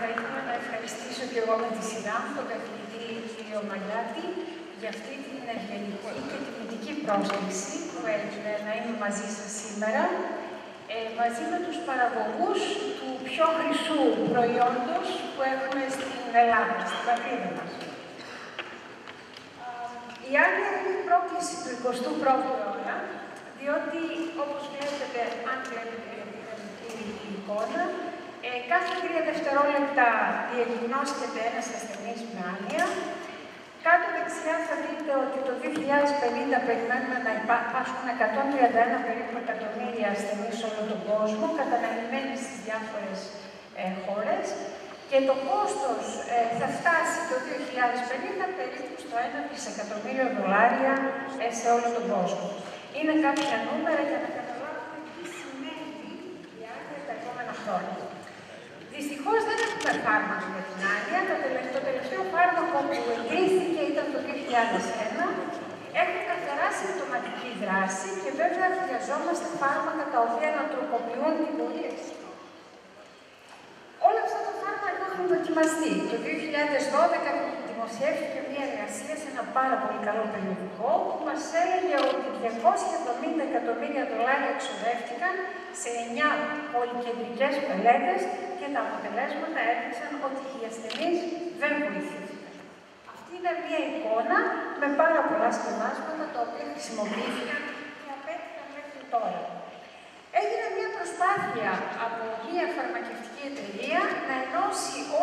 θα ήθελα να ευχαριστήσω και εγώ με τη σειρά μου τον καθηγητή κ. Μαγιάτη για αυτή την ευγενική και τιμητική πρόσκληση που έγινε να είμαι μαζί σας σήμερα ε, μαζί με τους παραγωγούς του πιο χρυσού προϊόντος που έχουμε στην Ελλάδα, στην πατρίδα μας. Η άλλη είναι η πρόκληση του 21ου αιώνα, διότι όπως βλέπετε, αν βλέπετε την εικόνα, ε, κάθε τρία δευτερόλεπτα διαγνώσκεται ένας ασθενής με άνοια. Κάτω δεξιά θα δείτε ότι το 2050 περιμένουμε να υπάρχουν 131 περίπου εκατομμύρια ασθενείς σε όλο τον κόσμο, καταναλυμμένοι στις διάφορες ε, χώρες. Και το κόστος ε, θα φτάσει το 2050 περίπου στο 1 δισεκατομμύριο δολάρια ε, σε όλο τον κόσμο. Είναι κάποια νούμερα για να καταλάβουμε τι σημαίνει η άδεια τα επόμενα χρόνια. Δυστυχώς δεν έχουμε φάρμακο για την άδεια. Το τελευταίο φάρμακο που εγκρίθηκε ήταν το 2001. Έχουν καθαρά συμπτωματική δράση και βέβαια χρειαζόμαστε φάρμακα τα οποία να τροποποιούν την πορεία Όλα αυτά τα φάρμακα έχουν δοκιμαστεί. Το 2012 δημοσιεύτηκε μια εργασία σε ένα πάρα πολύ καλό περιοδικό που μας έλεγε ότι 270 εκατομμύρια δολάρια εξοδεύτηκαν σε 9 πολυκεντρικές μελέτε και τα αποτελέσματα έδειξαν ότι οι ασθενείς δεν βοηθήθηκαν. Αυτή είναι μια εικόνα με πάρα πολλά σκευάσματα τα οποία χρησιμοποιήθηκαν και απέτυχαν μέχρι τώρα. Έγινε μια προσπάθεια από μια φαρμακευτική εταιρεία να ενώσει όλα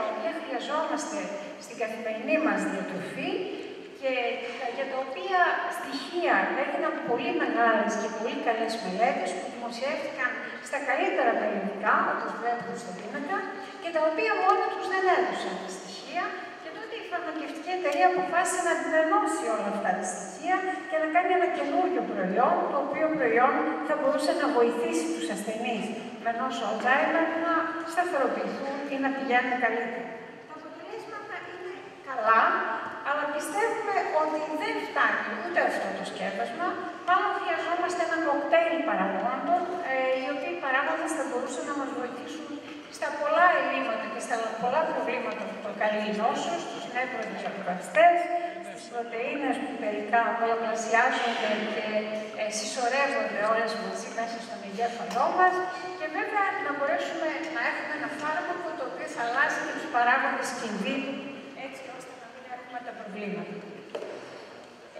τα στοιχεία τα οποία χρειαζόμαστε στην καθημερινή μας διατροφή και για τα οποία στοιχεία έγιναν πολύ μεγάλες και πολύ καλές μελέτες που δημοσιεύτηκαν στα καλύτερα περιοδικά, όπως βλέπουμε στο πίνακα, και τα οποία μόνο τους δεν έδωσαν τα στοιχεία. Και τότε η φαρμακευτική εταιρεία αποφάσισε να ενώσει όλα αυτά τα στοιχεία και να κάνει ένα καινούριο προϊόν, το οποίο προϊόν θα μπορούσε να βοηθήσει τους ασθενείς με νόσο Alzheimer να σταθεροποιηθούν ή να πηγαίνουν καλύτερα. Τα αποτελέσματα είναι καλά, αλλά πιστεύουμε ότι δεν φτάνει ούτε αυτό το σκέπασμα. Μάλλον χρειαζόμαστε ένα κοκτέιλ παραγόντων, ε, οι οποίοι παράγοντες θα μπορούσαν να μας βοηθήσουν στα πολλά ελλείμματα και στα πολλά προβλήματα που προκαλεί η νόσος, στους νεύρονες ακροαστές, στις πρωτεΐνες που τελικά πολλαπλασιάζονται και ε, συσσωρεύονται όλες μαζί μέσα στον εγκέφαλό μας και βέβαια να μπορέσουμε να έχουμε ένα φάρμακο το οποίο θα αλλάζει και τους παράγοντες κινδύνου έτσι ώστε να μην έχουμε τα προβλήματα.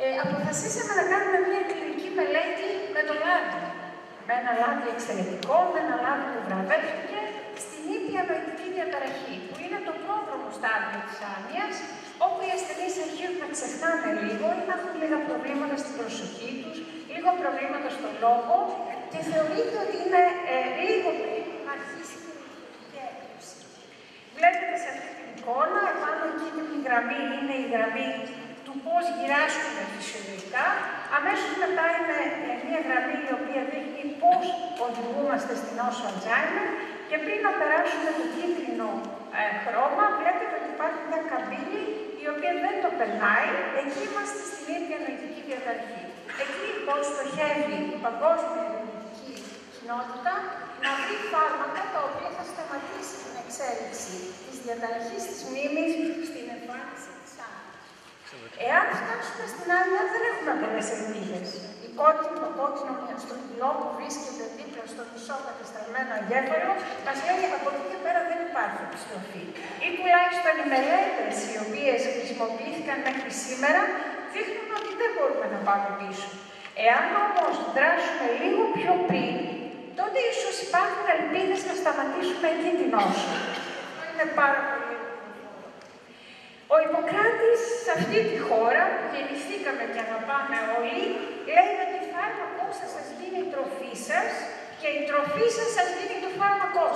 Ε, αποφασίσαμε να κάνουμε μια κλινική μελέτη με το λάδι. Με ένα λάδι εξαιρετικό, με ένα λάδι που βραβεύτηκε στην ήπια νοητική διαταραχή, που είναι το πρόδρομο στάδιο της άνοιας, όπου οι ασθενείς αρχίζουν να ξεχνάνε λίγο ή να έχουν λίγα προβλήματα στην προσοχή τους, λίγο προβλήματα στον λόγο και θεωρείται ότι είναι ε, λίγο πριν να αρχίσει η έλλειψη. Βλέπετε σε αυτή την εικόνα, επάνω εκεί η γραμμή είναι η γραμμή του πώς γυράσκουμε φυσιολογικά. Αμέσως μετά είναι ε, μια γραμμή η οποία δείχνει πώς οδηγούμαστε στην όσο Alzheimer και πριν να περάσουμε το κίτρινο ε, χρώμα, βλέπετε ότι υπάρχει μια καμπύλη η οποία δεν το περνάει. Εκεί είμαστε στην ίδια νοητική διαταραχή. Εκεί λοιπόν στοχεύει η παγκόσμια νοητική κοινότητα να βρει φάρμακα τα οποία θα σταματήσει την εξέλιξη της διαταραχής της μνήμης στην εμφάνιση της Εάν φτάσουμε στην άνοια, δεν έχουμε πολλές ελπίδες. Η κόκκινη, το κόκκινο στρογγυλό που βρίσκεται δίπλα στο μισό κατεστραμμένο εγκέφαλο, μας λέει από εκεί και πέρα δεν υπάρχει επιστροφή. Ή τουλάχιστον οι μελέτες οι οποίες χρησιμοποιήθηκαν μέχρι σήμερα δείχνουν ότι δεν μπορούμε να πάμε πίσω. Εάν όμως δράσουμε λίγο πιο πριν, τότε ίσως υπάρχουν ελπίδες να σταματήσουμε εκεί την όσο. Είναι πάρα πολύ ο Ιπποκράτης σε αυτή τη χώρα που γεννηθήκαμε και αγαπάμε όλοι, λέει ότι το φάρμακό σας σας δίνει η τροφή σας και η τροφή σας σας δίνει το φάρμακό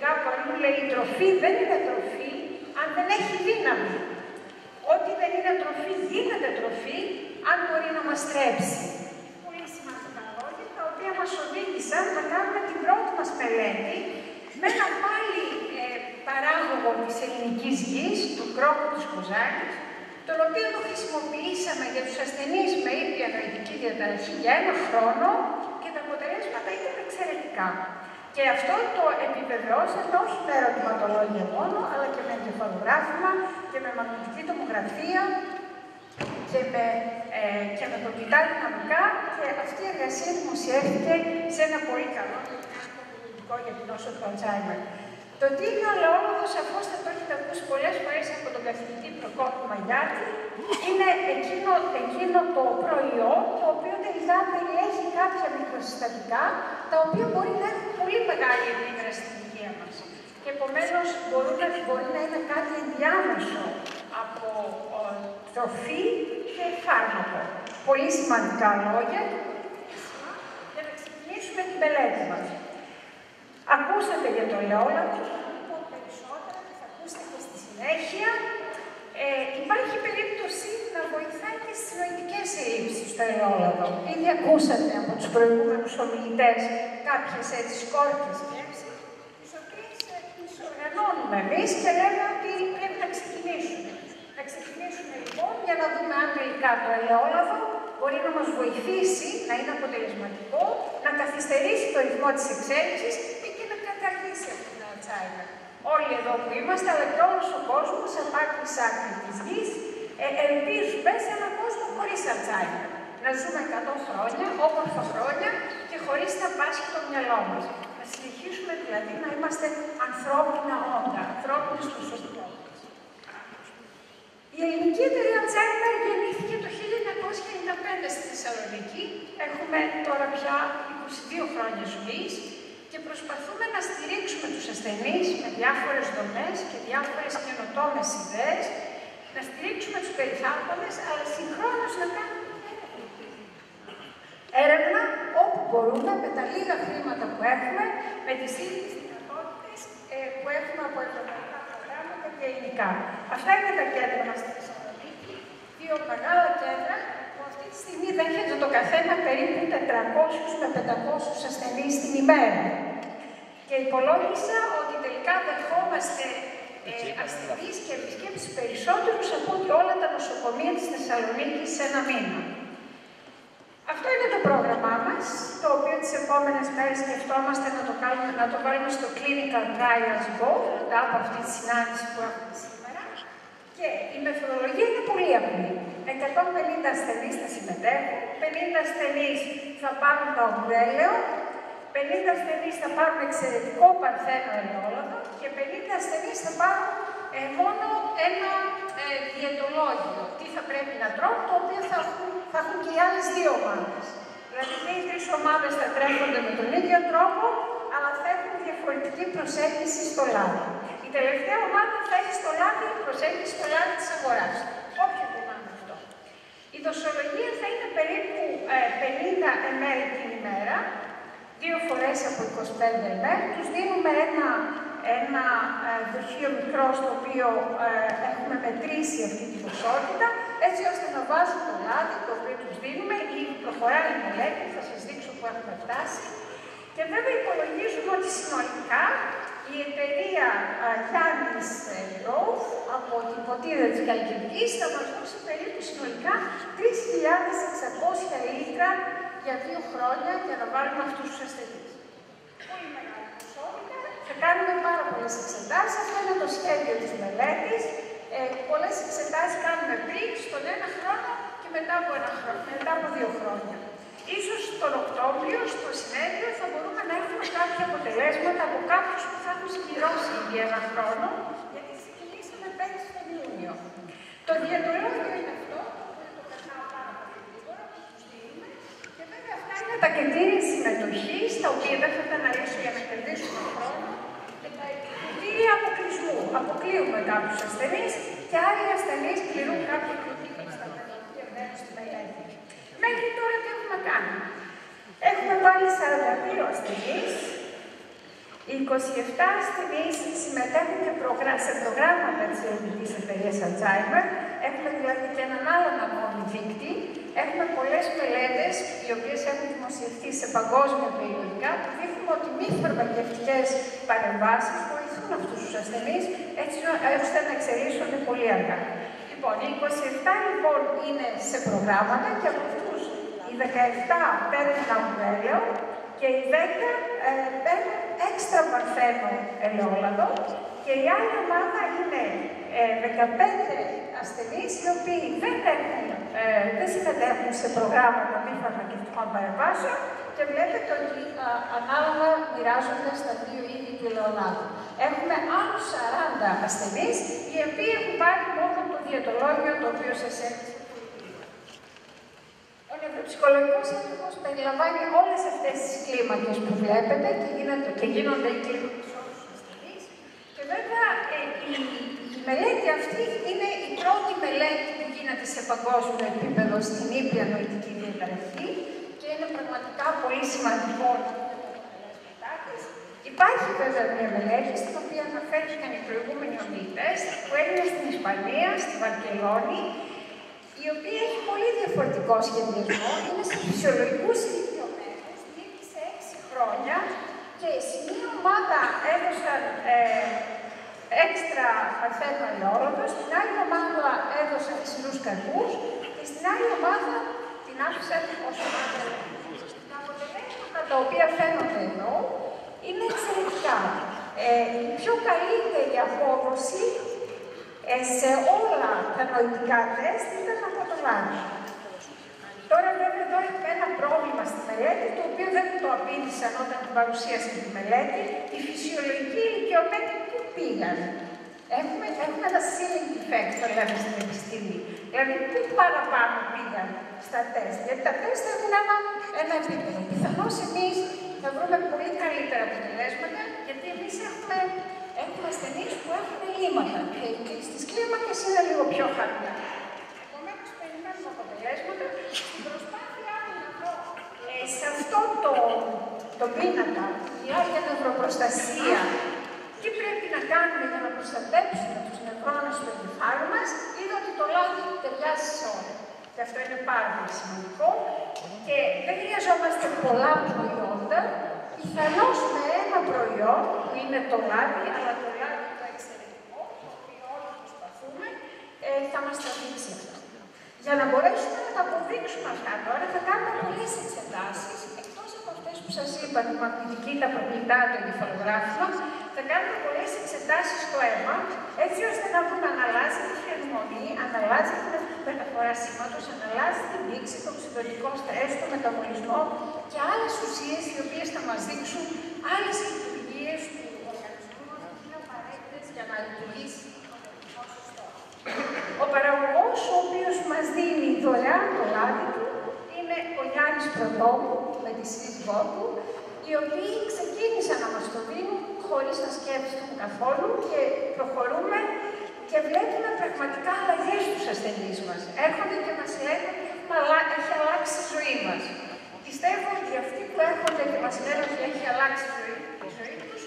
σας. Και κάπου αλλού λέει η τροφή δεν είναι τροφή αν δεν έχει δύναμη. Ό,τι δεν είναι τροφή δίνεται τροφή αν μπορεί να μας τρέψει. Πολύ σημαντικά λόγια τα οποία μας οδήγησαν να κάνουμε την πρώτη μας μελέτη με ένα πάλι ε, παράγωγο της ελληνικής γης, του κρόκου της Κουζάνης, τον οποίο το χρησιμοποιήσαμε για τους ασθενείς με ήπια νοητική διαταραχή για ένα χρόνο και τα αποτελέσματα ήταν εξαιρετικά. Και αυτό το επιβεβαιώσαμε όχι με ερωτηματολόγια μόνο, αλλά και με εγκεφαλογράφημα και με μαγνητική τομογραφία και με, ε, και με τοπικά δυναμικά και αυτή η εργασία δημοσιεύτηκε σε ένα πολύ καλό για την νόσο του Αλτσάιμερ. Το τι είναι ο λεόλογος, αφού θα το έχετε ακούσει πολλές φορές από τον καθηγητή Προκόπη Μαγιάτη, είναι εκείνο, εκείνο το προϊόν το οποίο τελικά περιέχει κάποια μικροσυστατικά, τα οποία μπορεί να έχουν πολύ μεγάλη επίδραση στην υγεία μας. Και επομένως μπορεί να είναι κάτι ενδιάμεσο από τροφή και φάρμακο. Πολύ σημαντικά λόγια για να ξεκινήσουμε την μελέτη μας. Ακούσατε για το ελαιόλαδο, θα περισσότερα και θα ακούσετε και στη συνέχεια. Ε, υπάρχει περίπτωση να βοηθάει και στι νοητικέ ελλείψει στο ελαιόλαδο. Ήδη ακούσατε από τους προηγούμενους ομιλητές κάποιες έτσι σκόρπιε σκέψει, τις οποίες τις οργανώνουμε εμείς και λέμε ότι πρέπει να ξεκινήσουμε. Να ξεκινήσουμε λοιπόν για να δούμε αν τελικά το ελαιόλαδο μπορεί να μας βοηθήσει να είναι αποτελεσματικό, να καθυστερήσει το ρυθμό της εξέλιξης και να καταργήσει από την Alzheimer. Όλοι εδώ που είμαστε, αλλά και όλος ο κόσμος, από άκρη σ' άκρη της γης, ε, ελπίζουμε σε έναν κόσμο χωρίς Alzheimer. Να ζούμε 100 χρόνια, όμορφα χρόνια και χωρίς να πάσχει το μυαλό μας. Να συνεχίσουμε δηλαδή να είμαστε ανθρώπινα όντα, ανθρώπινες προσωπικότητες. Η ελληνική εταιρεία Alzheimer γεννήθηκε το 1995 στη Θεσσαλονίκη. Έχουμε τώρα πια 22 χρόνια ζωής και προσπαθούμε να στηρίξουμε τους ασθενείς με διάφορες δομές και διάφορες καινοτόμες ιδέες, να στηρίξουμε τους περιθάλπονες, αλλά συγχρόνως να κάνουμε έρευνα όπου μπορούμε με τα λίγα χρήματα που έχουμε, με τις ίδιες δυνατότητες ε, που έχουμε από ευρωπαϊκά προγράμματα και υλικά. Αυτά είναι τα κέντρα μας στη Θεσσαλονίκη, δύο μεγάλα κέντρα που αυτή τη στιγμή δέχεται το καθένα περίπου 400 με 500 ασθενείς την ημέρα. Και υπολόγισα ότι τελικά δεχόμαστε ε, ασθενείς και επισκέψεις περισσότερους από ότι όλα τα νοσοκομεία της Θεσσαλονίκης σε ένα μήνα. Αυτό είναι το πρόγραμμά μας, το οποίο τις επόμενες μέρες σκεφτόμαστε να το, κάνουμε, να το βάλουμε στο Clinical Trials Go, μετά από αυτή τη συνάντηση που έχουμε σήμερα. Και η μεθοδολογία είναι πολύ απλή. 150 ασθενείς θα συμμετέχουν, 50 ασθενείς θα πάρουν το ομπρέλαιο, 50 ασθενείς θα πάρουν εξαιρετικό παρθένο ελαιόλαδο και 50 ασθενείς θα πάρουν ε, μόνο ένα ε, διαιτολόγιο, τι θα πρέπει να τρώνε, το οποίο θα έχουν, θα έχουν και οι άλλες δύο ομάδες. Δηλαδή και οι τρεις ομάδες θα τρέφονται με τον ίδιο τρόπο, αλλά θα έχουν διαφορετική προσέγγιση στο λάδι. Η τελευταία ομάδα θα έχει στο λάδι προσέγγιση στο λάδι της αγοράς. Όποιο και να είναι αυτό. Η δοσολογία θα είναι περίπου ε, 50 ml την ημέρα, δύο φορές από 25 ml. Τους δίνουμε ένα ένα ε, δοχείο μικρό στο οποίο ε, έχουμε μετρήσει αυτή τη ποσότητα, έτσι ώστε να βάζουν το λάδι το οποίο τους δίνουμε ή προχωράει η μελέτη, θα σας δείξω που έχουμε φτάσει. Και βέβαια υπολογίζουμε ότι συνολικά η εταιρεία Γιάννης Growth από την ποτήρια της Καλκιδικής θα μας δώσει περίπου συνολικά 3.600 λίτρα για δύο χρόνια για να βάλουμε αυτούς τους ασθενείς. Πολύ μεγάλη ποσότητα. Θα κάνουμε πάρα πολλές εξετάσεις. Αυτό είναι το σχέδιο της μελέτης. Ε, πολλές εξετάσεις κάνουμε πριν, στον ένα χρόνο και μετά από, ένα χρόνο, μετά από δύο χρόνια. Ίσως τον Οκτώβριο, στο συνέδριο, θα μπορούμε να έχουμε κάποια αποτελέσματα από κάποιους που θα έχουν συμπληρώσει ήδη ένα χρόνο, γιατί ξεκινήσαμε πέρυσι τον Ιούνιο. Το διατολόγιο είναι αυτό, το περνάω πάρα πολύ γρήγορα, και βέβαια αυτά είναι τα κριτήρια συμμετοχής, τα οποία δεν θα τα αναλύσω για να κερδίσουμε χρόνο, και τα κριτήρια αποκλεισμού. Αποκλείουμε κάποιους ασθενείς και άλλοι ασθενείς πληρούν κάποια κριτήρια στα οποία μπαίνουν στη μελέτη. Μέχρι τώρα τι έχουμε κάνει; Έχουμε βάλει 42 ασθενείς, οι 27 ασθενείς συμμετέχουν και σε προγράμματα της ελληνικής εταιρείας Alzheimer. Έχουμε δηλαδή και έναν άλλον ακόμη δείκτη. Έχουμε πολλές μελέτες, οι οποίες έχουν δημοσιευτεί σε παγκόσμια περιοδικά, που δείχνουν ότι μη φαρμακευτικές παρεμβάσεις βοηθούν αυτούς τους ασθενείς, έτσι ώστε να εξελίσσονται πολύ αργά. Λοιπόν, οι 27 λοιπόν είναι σε προγράμματα και από αυτούς οι 17 παίρνουν αμπέλαιο και οι 10 ε, παίρνουν έξτρα παρθένο ελαιόλαδο και η άλλη ομάδα είναι ε, 15 ασθενείς οι οποίοι δεν, έχουν, ε, δεν συμμετέχουν σε προγράμματα μη φαρμακευτικών παρεμβάσεων και βλέπετε ότι α, ανάλογα μοιράζονται στα δύο είδη του ελαιολάδου. Έχουμε άλλους 40 ασθενείς οι οποίοι έχουν πάρει μόνο το διατολόγιο το οποίο σας έδειξε ο νευροψυχολογικός έλεγχος περιλαμβάνει όλες αυτές τις κλίμακες που βλέπετε και, γίνονται, και γίνονται οι κλίμακες όλους τους ασθενείς. Και βέβαια ε, η, η, μελέτη αυτή είναι η πρώτη μελέτη που γίνεται σε παγκόσμιο επίπεδο στην ήπια νοητική διαταραχή και είναι πραγματικά πολύ σημαντικό Υπάρχει βέβαια μια μελέτη στην οποία αναφέρθηκαν οι προηγούμενοι ομιλητές που έγινε στην Ισπανία, στη Βαρκελόνη η οποία έχει πολύ διαφορετικό σχεδιασμό, είναι σε φυσιολογικούς ηλικιωμένους, σε 6 χρόνια και σε μία ομάδα έδωσαν ε, έξτρα παρθένο ελαιόλογο, στην άλλη ομάδα έδωσαν φυσικούς καρπούς και στην άλλη ομάδα την άφησαν ως ομάδα. Τα αποτελέσματα τα οποία φαίνονται εδώ είναι εξαιρετικά. Ε, η πιο καλύτερη απόδοση ε, σε όλα τα νοητικά τεστ ήταν από το λάδι. Τώρα βέβαια εδώ έχουμε ένα πρόβλημα στη μελέτη, το οποίο δεν το απήντησαν όταν την παρουσίασαν τη μελέτη. Οι φυσιολογικοί ηλικιωμένοι πού πήγαν. Έχουμε, έχουμε ένα ceiling defect, το λέμε στην επιστήμη. Δηλαδή, πού παραπάνω πήγαν στα τεστ. Γιατί τα τεστ έχουν ένα, ένα επίπεδο. Πιθανώς εμείς θα βρούμε πολύ καλύτερα αποτελέσματα, γιατί εμείς έχουμε έχουμε ασθενείς που έχουν ελλείμματα και στις κλίμακες είναι λίγο πιο χαμηλά. Επομένως, περιμένουμε αποτελέσματα. Στην προσπάθειά μου να βρω ε, σε αυτό το, το πίνακα, μιλάω για νευροπροστασία, τι πρέπει να κάνουμε για να προστατέψουμε τους νευρώνες του εγκεφάλου μας, είδα ότι το λάδι ταιριάζει σε όλα. Και αυτό είναι πάρα πολύ σημαντικό. Και δεν χρειαζόμαστε πολλά προϊόντα, πιθανώ με ένα προϊόν που είναι το λάδι, αλλά το λάδι το εξαιρετικό, το οποίο όλοι προσπαθούμε, ε, θα μας τα δείξει αυτό. Για να μπορέσουμε να τα αποδείξουμε αυτά τώρα, θα κάνουμε πολλές εξετάσεις, εκτός από αυτές που σας είπα, τη μαγνητική, τα προκλητά, το εγκεφαλογράφημα, θα κάνουμε πολλές εξετάσεις στο αίμα, έτσι ώστε να δούμε αν αλλάζει τη χερμονή, αν αλλάζει την μεταφορά σήματος, αν αλλάζει την δείξη, το ψηφιακό στρες, το μεταβολισμό και άλλες ουσίες οι οποίες θα μας δείξουν άλλες λειτουργίες του οργανισμού μας που είναι απαραίτητες για να λειτουργήσει ο παραγωγός, ο οποίος μας δίνει δωρεάν το λάδι του, είναι ο Γιάννης Πρωτόμου με τη σύζυγό του, οι οποίοι ξεκίνησαν να μας το δίνουν χωρίς να σκέφτονται καθόλου και προχωρούμε και βλέπουμε πραγματικά αλλαγές στους ασθενείς μας. Έρχονται και μας λένε ότι έχει αλλάξει η ζωή μας. Πιστεύω ότι αυτοί που έρχονται και μας λένε ότι έχει αλλάξει η ζωή, η ζωή τους,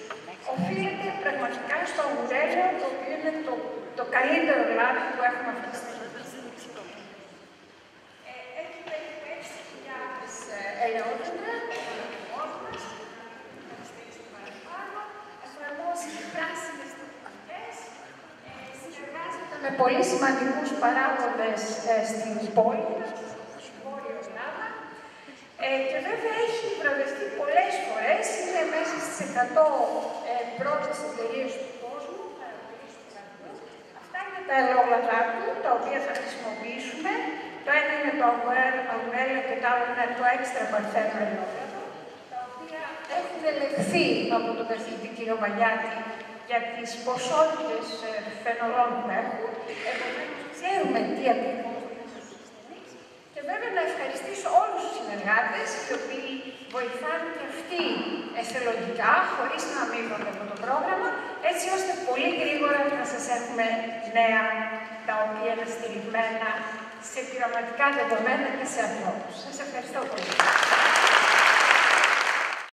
οφείλεται πραγματικά στο αγουρέλιο, το οποίο είναι το, το καλύτερο λάδι που έχουμε αυτή τη στιγμή. Ε, έχει περίπου 6.000 ελαιόδεντρα, με πολύ σημαντικούς παράγοντες ε, στην πόλη, στην Βόρειο Ελλάδα. Ε, και βέβαια έχει βραβευτεί πολλές φορές, είναι μέσα στις 100 ε, πρώτες εταιρείες του κόσμου, Αυτά είναι τα ελόγλαδά του, τα οποία θα χρησιμοποιήσουμε. Το ένα είναι το αγουέλο και το άλλο είναι το έξτρα παρθένο ελόγλαδο, τα οποία έχουν ελεγχθεί από τον καθηγητή κ. Μαγιάτη για τις ποσότητες ε, φαινολών που έχουν. Επομένως, ξέρουμε τι ακριβώς και βέβαια να ευχαριστήσω όλους τους συνεργάτες οι οποίοι βοηθάνε και αυτοί εθελοντικά, χωρίς να αμείβονται από το πρόγραμμα, έτσι ώστε πολύ γρήγορα να σας έχουμε νέα τα οποία είναι στηριγμένα σε πειραματικά δεδομένα και σε ανθρώπους. Σας ευχαριστώ πολύ.